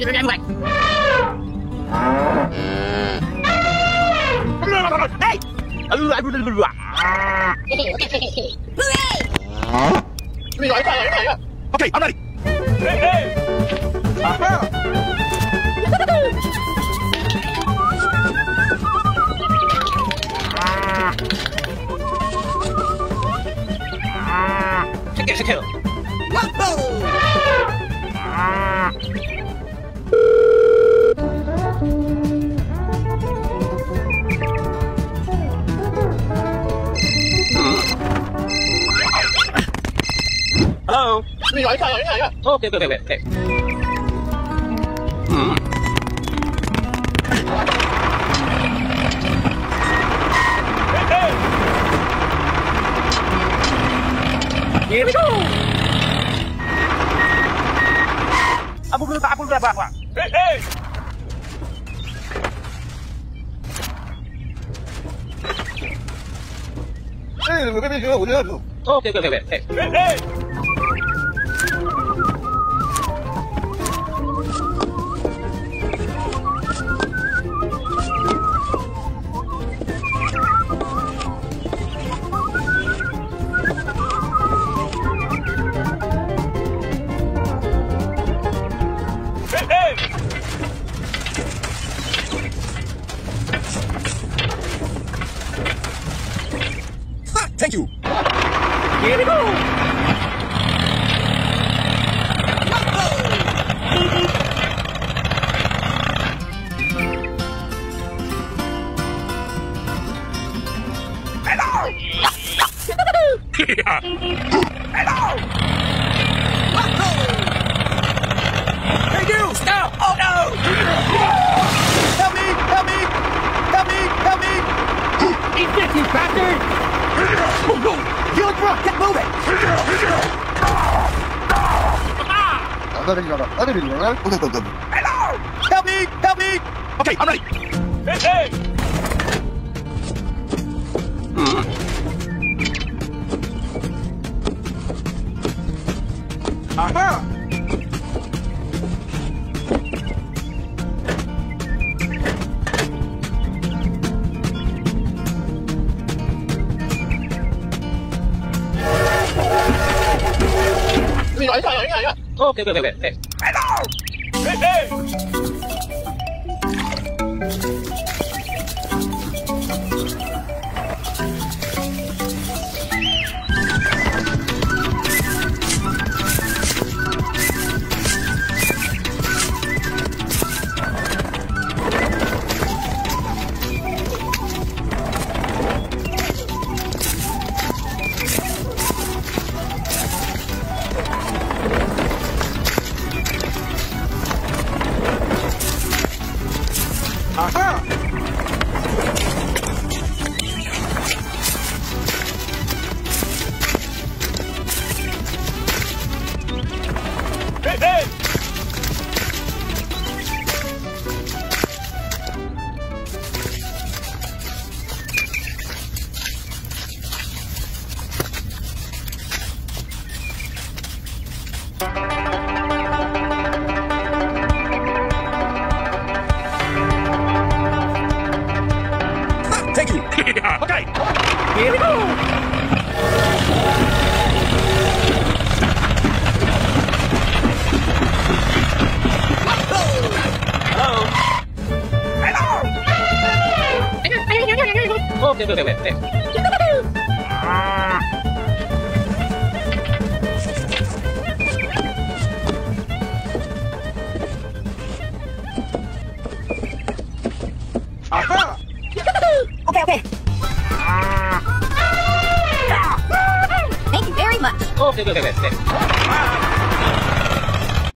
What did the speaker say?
đi đưa em vậy Hey! Okay, I'm ready. Hey, hey. Take it, take it. Wahoo! 你来一下，来一下，来一下。OK OK OK OK。嗯。别动！阿布哥打阿布哥，别！哎，你们那边有没有？哦，OK OK OK。Here we go. Hey, you! Stop! Oh no! Help me! Help me! Help me! Help me! Eat this, you bastard! You look rough! Get moving! Hello! Help me! Help me! Okay, I'm ready. Hey. Aha! 诶呀诶呀诶呀哦可以可以可以来喽嘿嘿啊。哈 Here we go. Hello! Oh, okay, okay, okay, 稼ぐとか。